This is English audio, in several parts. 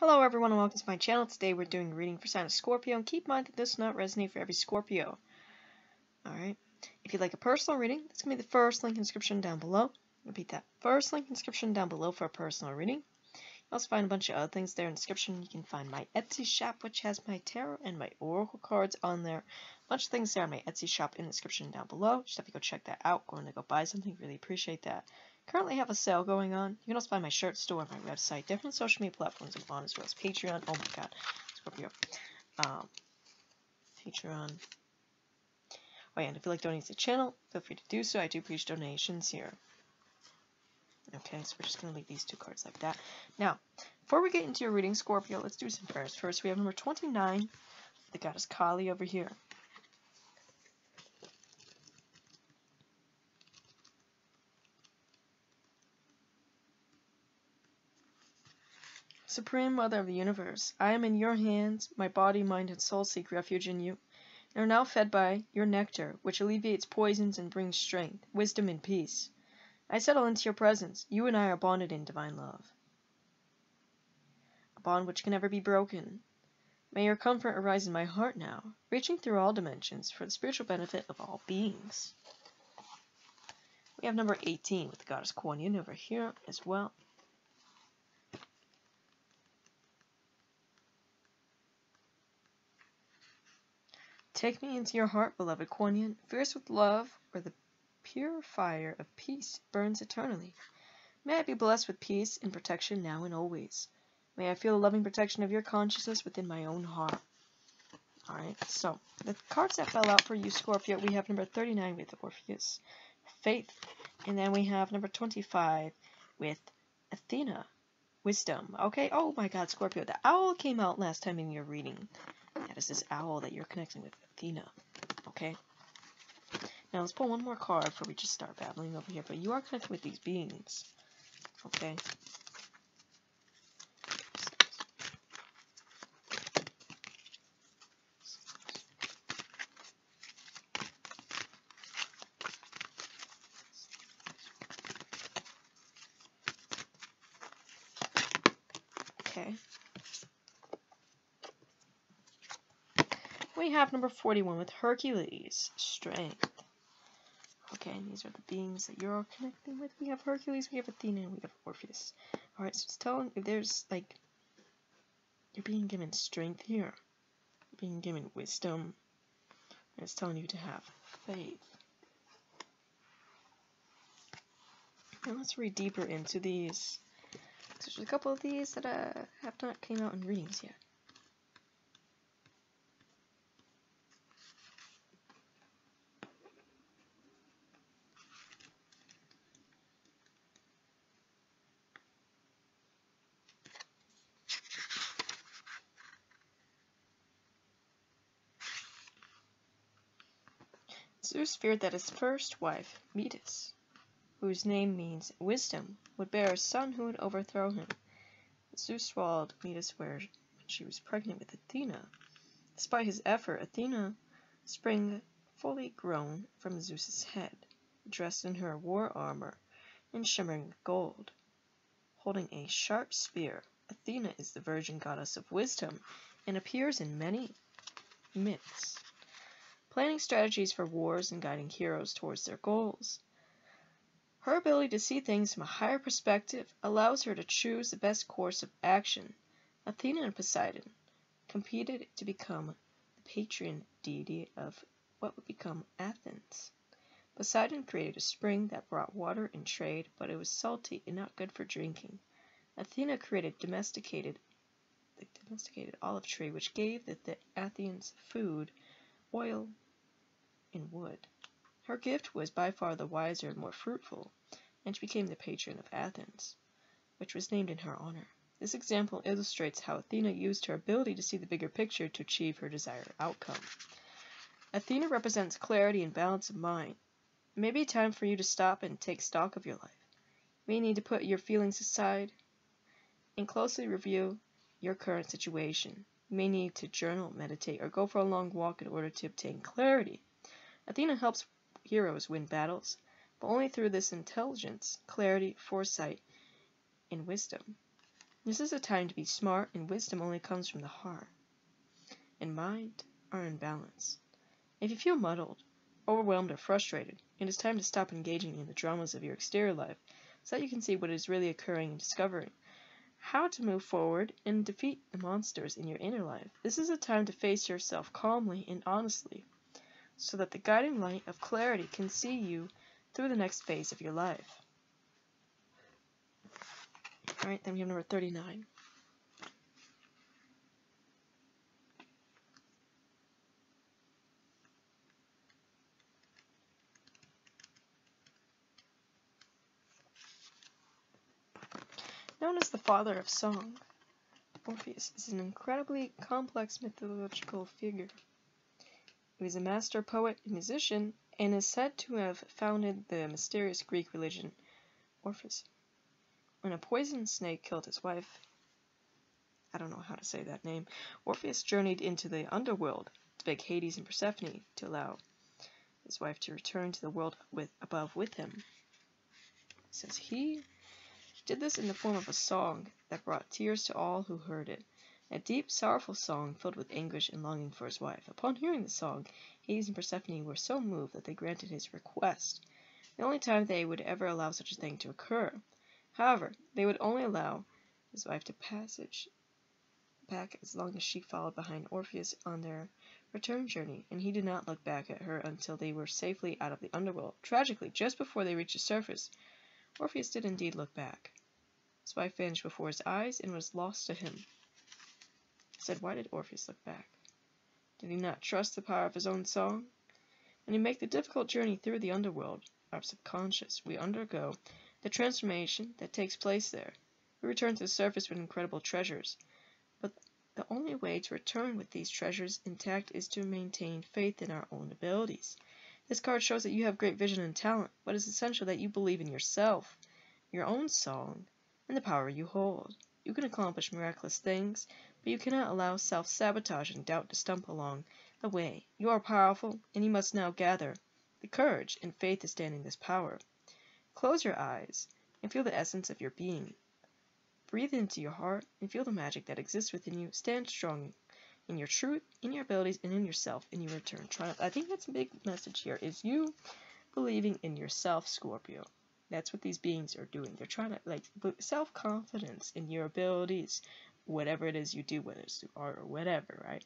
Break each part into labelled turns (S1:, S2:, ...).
S1: Hello everyone and welcome to my channel. Today we're doing a reading for sign of Scorpio and keep in mind that this does not resonate for every Scorpio. Alright. If you'd like a personal reading, that's going to be the first link in the description down below. Repeat that. First link in the description down below for a personal reading. You also find a bunch of other things there in the description. You can find my Etsy shop which has my tarot and my oracle cards on there. A bunch of things there on my Etsy shop in the description down below. Just have to go check that out. Going to go buy something. Really appreciate that currently have a sale going on. You can also find my shirt store on my website, different social media platforms I'm on, as well as Patreon. Oh my god, Scorpio. Um, Patreon. Oh yeah, and if you'd like donating to the channel, feel free to do so. I do preach donations here. Okay, so we're just going to leave these two cards like that. Now, before we get into your reading, Scorpio, let's do some prayers. First, we have number 29, the goddess Kali over here. Supreme Mother of the Universe, I am in your hands, my body, mind, and soul seek refuge in you, and are now fed by your nectar, which alleviates poisons and brings strength, wisdom, and peace. I settle into your presence. You and I are bonded in divine love. A bond which can never be broken. May your comfort arise in my heart now, reaching through all dimensions for the spiritual benefit of all beings. We have number 18 with the goddess Kuan Yin over here as well. Take me into your heart, beloved Yin, fierce with love, where the pure fire of peace burns eternally. May I be blessed with peace and protection now and always. May I feel the loving protection of your consciousness within my own heart. Alright, so the cards that fell out for you, Scorpio, we have number 39 with Orpheus, Faith, and then we have number 25 with Athena, Wisdom. Okay, oh my god, Scorpio, the owl came out last time in your reading. That is this owl that you're connecting with. Athena. Okay? Now let's pull one more card before we just start babbling over here. But you are connected with these beings. Okay? We have number 41 with Hercules, strength. Okay, and these are the beings that you're all connecting with. We have Hercules, we have Athena, and we have Orpheus. Alright, so it's telling if there's like you're being given strength here. You're being given wisdom. And it's telling you to have faith. And let's read deeper into these. There's a couple of these that uh, have not came out in readings yet. Zeus feared that his first wife, Metis, whose name means wisdom, would bear a son who would overthrow him. Zeus swallowed Metis when she was pregnant with Athena. Despite his effort, Athena sprang fully grown from Zeus's head, dressed in her war armor and shimmering gold. Holding a sharp spear, Athena is the virgin goddess of wisdom and appears in many myths planning strategies for wars and guiding heroes towards their goals. Her ability to see things from a higher perspective allows her to choose the best course of action. Athena and Poseidon competed to become the patron deity of what would become Athens. Poseidon created a spring that brought water in trade, but it was salty and not good for drinking. Athena created domesticated the domesticated olive tree, which gave the, the Athenians food, oil, in wood. Her gift was by far the wiser and more fruitful, and she became the patron of Athens, which was named in her honor. This example illustrates how Athena used her ability to see the bigger picture to achieve her desired outcome. Athena represents clarity and balance of mind. It may be time for you to stop and take stock of your life. You may need to put your feelings aside and closely review your current situation. You may need to journal, meditate, or go for a long walk in order to obtain clarity. Athena helps heroes win battles, but only through this intelligence, clarity, foresight, and wisdom. This is a time to be smart, and wisdom only comes from the heart. And mind are in balance. If you feel muddled, overwhelmed, or frustrated, it is time to stop engaging in the dramas of your exterior life so that you can see what is really occurring and discovering how to move forward and defeat the monsters in your inner life. This is a time to face yourself calmly and honestly so that the guiding light of clarity can see you through the next phase of your life. Alright, then we have number 39. Known as the father of song, Orpheus is an incredibly complex mythological figure. He was a master poet and musician and is said to have founded the mysterious Greek religion Orphism. When a poison snake killed his wife, I don't know how to say that name, Orpheus journeyed into the underworld to beg Hades and Persephone to allow his wife to return to the world with, above with him. It says he did this in the form of a song that brought tears to all who heard it, a deep, sorrowful song filled with anguish and longing for his wife. Upon hearing the song, Hades and Persephone were so moved that they granted his request, the only time they would ever allow such a thing to occur. However, they would only allow his wife to passage back as long as she followed behind Orpheus on their return journey, and he did not look back at her until they were safely out of the underworld. Tragically, just before they reached the surface, Orpheus did indeed look back. His wife vanished before his eyes and was lost to him. Said, Why did Orpheus look back? Did he not trust the power of his own song? When we make the difficult journey through the underworld, our subconscious, we undergo the transformation that takes place there. We return to the surface with incredible treasures. But the only way to return with these treasures intact is to maintain faith in our own abilities. This card shows that you have great vision and talent, but it's essential that you believe in yourself, your own song, and the power you hold. You can accomplish miraculous things, but you cannot allow self-sabotage and doubt to stump along the way. You are powerful, and you must now gather the courage and faith to stand in this power. Close your eyes and feel the essence of your being. Breathe into your heart and feel the magic that exists within you. Stand strong in your truth, in your abilities, and in yourself, and you return triumph. I think that's a big message here, is you believing in yourself, Scorpio. That's what these beings are doing. They're trying to like self confidence in your abilities, whatever it is you do, whether it's through art or whatever, right?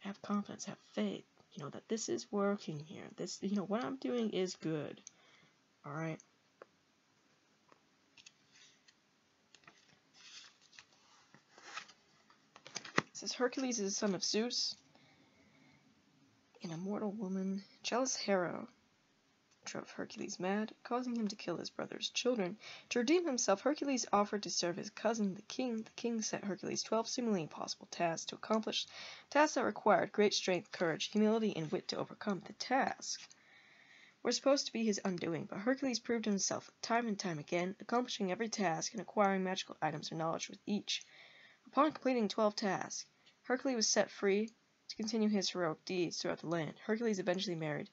S1: Have confidence, have faith. You know that this is working here. This, you know, what I'm doing is good. All right. It says Hercules is the son of Zeus, an immortal woman, jealous Hera, drove Hercules mad, causing him to kill his brother's children. To redeem himself, Hercules offered to serve his cousin, the king. The king set Hercules twelve seemingly impossible tasks to accomplish, tasks that required great strength, courage, humility, and wit to overcome. The task. were supposed to be his undoing, but Hercules proved himself time and time again, accomplishing every task and acquiring magical items or knowledge with each. Upon completing twelve tasks, Hercules was set free to continue his heroic deeds throughout the land. Hercules eventually married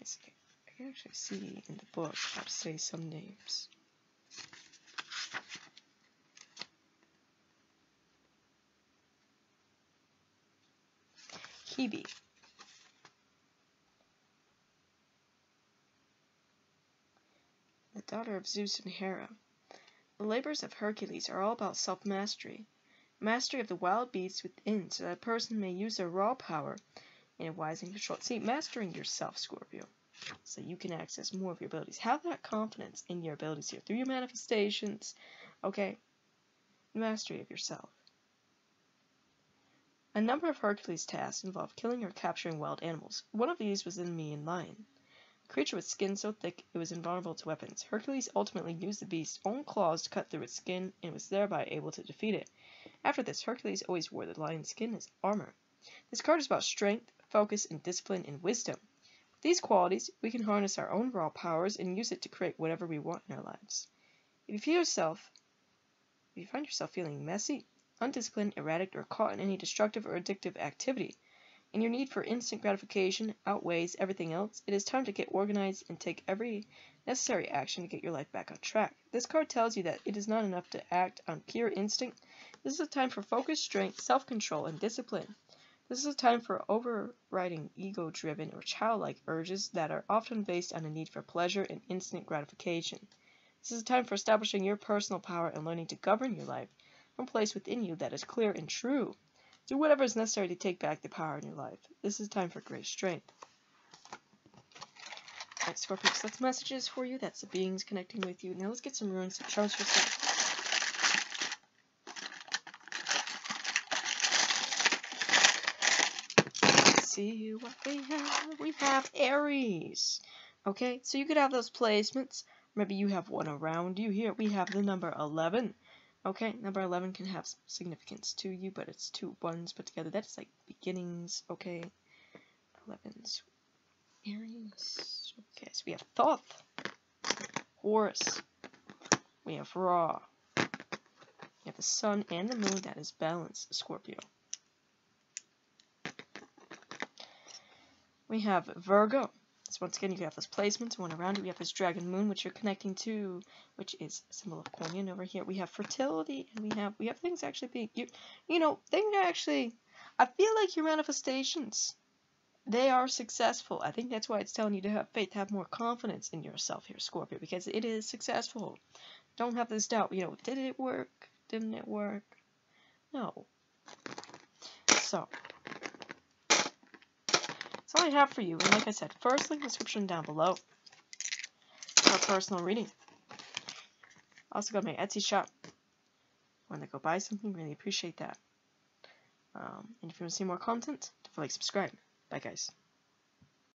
S1: I can actually see in the book how to say some names. Hebe. The daughter of Zeus and Hera. The labors of Hercules are all about self-mastery, mastery of the wild beasts within so that a person may use their raw power in a wise and controlled. See, mastering yourself, Scorpio so you can access more of your abilities. Have that confidence in your abilities here through your manifestations, okay? Mastery of yourself. A number of Hercules' tasks involved killing or capturing wild animals. One of these was the Nemean lion. A creature with skin so thick it was invulnerable to weapons. Hercules ultimately used the beast's own claws to cut through its skin and was thereby able to defeat it. After this, Hercules always wore the lion's skin as armor. This card is about strength, focus, and discipline and wisdom these qualities, we can harness our own raw powers and use it to create whatever we want in our lives. If you feel yourself, if you find yourself feeling messy, undisciplined, erratic, or caught in any destructive or addictive activity, and your need for instant gratification outweighs everything else, it is time to get organized and take every necessary action to get your life back on track. This card tells you that it is not enough to act on pure instinct. This is a time for focus, strength, self-control, and discipline. This is a time for overriding ego-driven or childlike urges that are often based on a need for pleasure and instant gratification. This is a time for establishing your personal power and learning to govern your life from a place within you that is clear and true. Do whatever is necessary to take back the power in your life. This is time for great strength. Scorpio, so that's messages for you. That's the beings connecting with you. Now let's get some runes, some charms for yourself. See what we have. We have Aries. Okay, so you could have those placements. Maybe you have one around you. Here we have the number 11. Okay, number 11 can have significance to you, but it's two ones put together. That's like beginnings, okay? 11's Aries. Okay, so we have Thoth, Horus, we have Ra, we have the Sun and the Moon, that is balance, Scorpio. We have Virgo, so once again, you have those placements, one around it. We have this dragon moon, which you're connecting to, which is symbol of Kuan Over here, we have fertility, and we have we have things actually being you you know things actually. I feel like your manifestations, they are successful. I think that's why it's telling you to have faith, have more confidence in yourself here, Scorpio, because it is successful. Don't have this doubt. You know, did it work? Didn't it work? No. So that's all I have for you. And like I said, first link description down below for personal reading. Also got my Etsy shop. Want to go buy something, really appreciate that. Um, and if you want to see more content, definitely like, subscribe. Bye guys.